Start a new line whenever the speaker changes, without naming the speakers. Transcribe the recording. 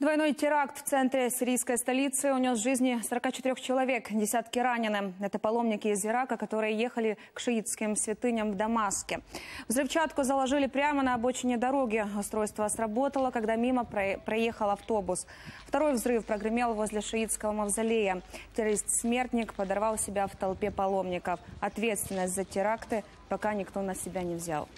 Двойной теракт в центре сирийской столицы унес жизни 44 человек, десятки ранены. Это паломники из Ирака, которые ехали к шиитским святыням в Дамаске. Взрывчатку заложили прямо на обочине дороги. Устройство сработало, когда мимо проехал автобус. Второй взрыв прогремел возле шиитского мавзолея. Террорист-смертник подорвал себя в толпе паломников. Ответственность за теракты пока никто на себя не взял.